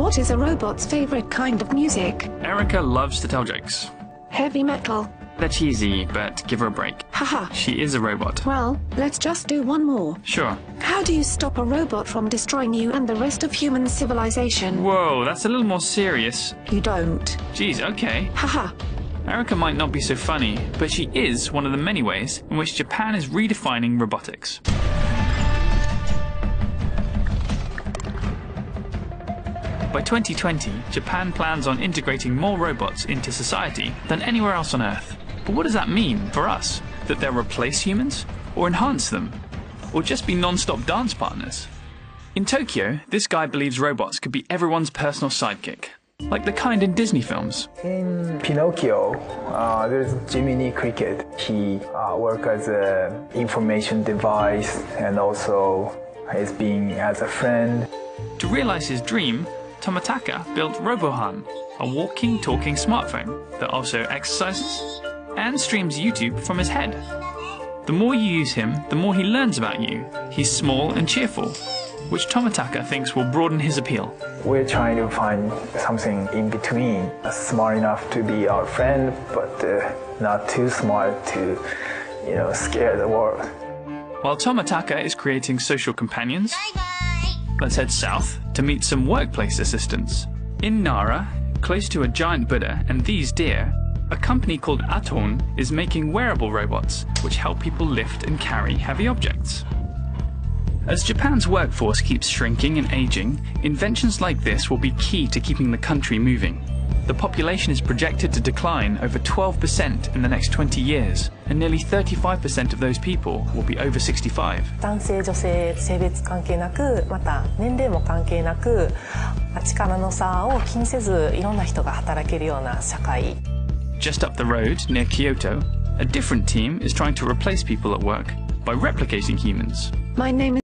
What is a robot's favorite kind of music? Erica loves to tell jokes. Heavy metal. They're cheesy, but give her a break. Haha. She is a robot. Well, let's just do one more. Sure. How do you stop a robot from destroying you and the rest of human civilization? Whoa, that's a little more serious. You don't. Geez, okay. Haha. Erica might not be so funny, but she is one of the many ways in which Japan is redefining robotics. By 2020, Japan plans on integrating more robots into society than anywhere else on Earth. But what does that mean for us? That they'll replace humans? Or enhance them? Or just be non-stop dance partners? In Tokyo, this guy believes robots could be everyone's personal sidekick, like the kind in Disney films. In Pinocchio, uh, there's Jiminy Cricket. He uh, works as an information device and also is being as a friend. To realize his dream, Tomotaka built RoBoHoN, a walking, talking smartphone that also exercises and streams YouTube from his head. The more you use him, the more he learns about you. He's small and cheerful, which Tomotaka thinks will broaden his appeal. We're trying to find something in between, smart enough to be our friend, but uh, not too smart to, you know, scare the world. While Tomotaka is creating social companions, let's head south to meet some workplace assistants. In Nara, close to a giant Buddha and these deer, a company called Atoun is making wearable robots which help people lift and carry heavy objects. As Japan's workforce keeps shrinking and aging, inventions like this will be key to keeping the country moving The population is projected to decline over 12% in the next 20 years, and nearly 35% of those people will be over 65. 男性女性性別関係なくまた年齢も関係なく力の差を気にせずいろんな人が働けるような社会 Just up the road, near Kyoto, a different team is trying to replace people at work by replicating humans. My name is